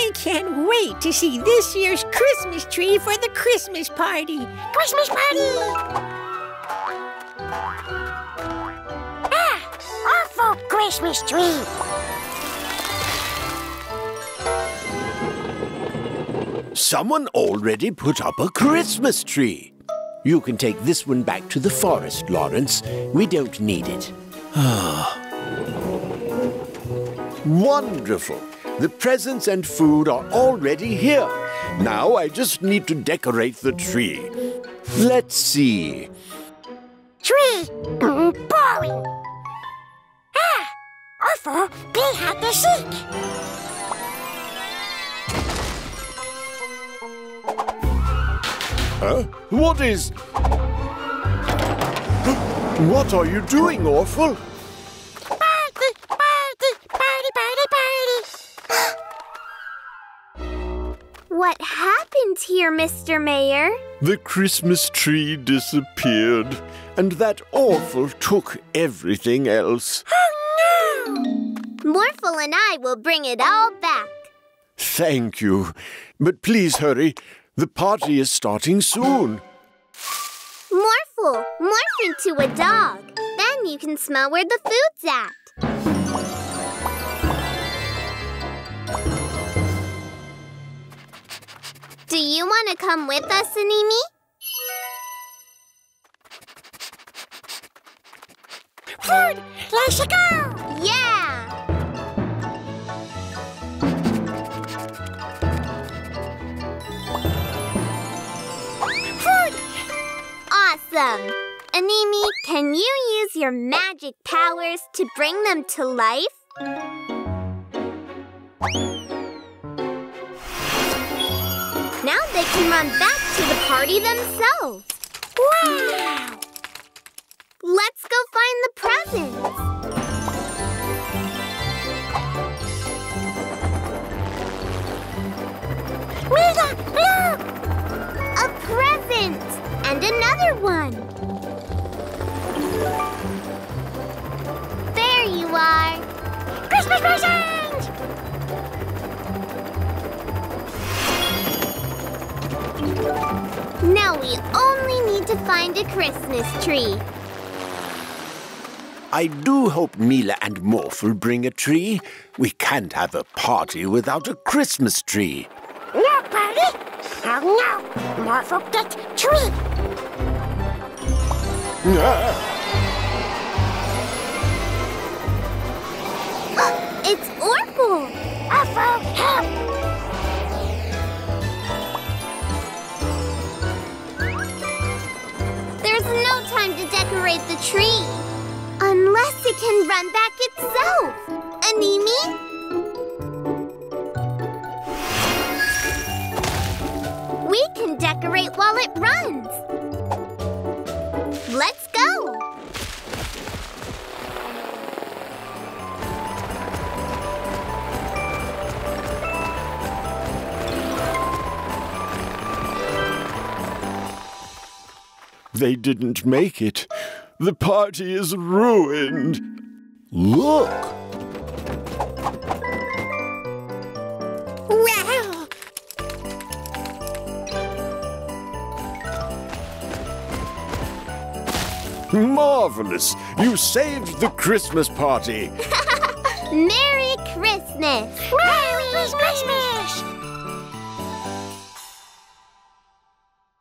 I can't wait to see this year's Christmas tree for the Christmas party. Christmas party! Ah, awful Christmas tree. Someone already put up a Christmas tree. You can take this one back to the forest, Lawrence. We don't need it. Wonderful. The presents and food are already here. Now I just need to decorate the tree. Let's see. Tree. Boring. Ah, awful. Play hide and seek. Huh? What is... What are you doing, Orphle? What happened here, Mr. Mayor? The Christmas tree disappeared, and that Orphle took everything else. Oh, no. Morphle and I will bring it all back. Thank you. But please hurry. The party is starting soon. Morphle, morph into a dog. Then you can smell where the food's at. Do you want to come with us, Animi? Food, let's go. Yeah! Food. Awesome! Animi, can you use your magic powers to bring them to life? They can run back to the party themselves. Wow. Let's go find the presents. Mila, look. A present! And another one. There you are. Christmas present. Now we only need to find a Christmas tree. I do hope Mila and Morph will bring a tree. We can't have a party without a Christmas tree. No party. Oh no. More get tree. It's ah! Tree. Unless it can run back itself. Animi? We can decorate while it runs. Let's go. They didn't make it. The party is ruined. Look! Wow. Marvelous! You saved the Christmas party! Merry Christmas! Merry Christmas.